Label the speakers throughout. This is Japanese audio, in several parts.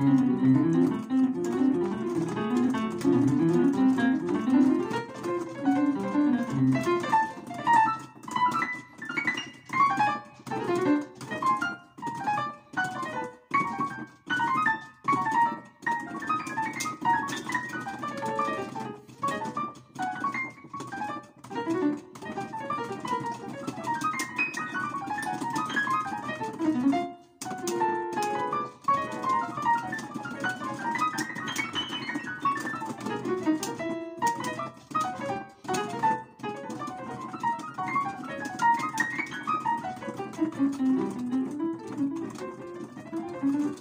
Speaker 1: Mm-hmm.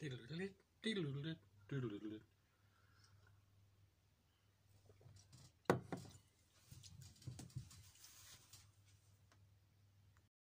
Speaker 1: テルルルテルルル